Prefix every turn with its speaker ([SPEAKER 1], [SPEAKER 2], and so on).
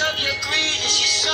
[SPEAKER 1] of your greed.